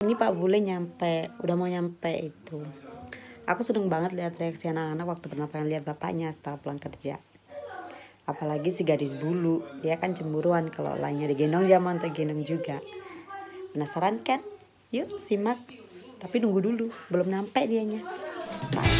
Ini Pak Bule nyampe, udah mau nyampe itu. Aku seneng banget lihat reaksi anak-anak waktu pertama kali lihat bapaknya setelah pulang kerja. Apalagi si gadis bulu, dia kan cemburuan kalau lainnya digendong dia mau gendong juga. Penasaran kan? Yuk simak. Tapi nunggu dulu, belum nyampe dianya. Bye.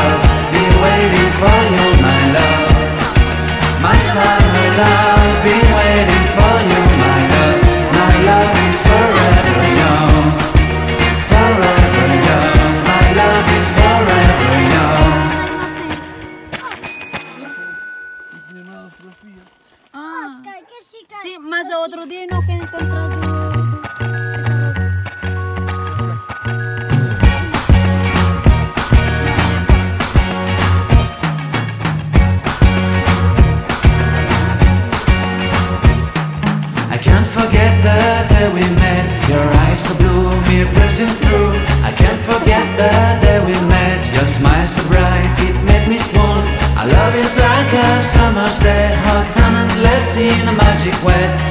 I can't forget the day we met. Your eyes so blue, me pressing through. I can't forget the day we met. Your smile so bright, it made me small. Our love is like a summer's day, hot and endless in a magic way.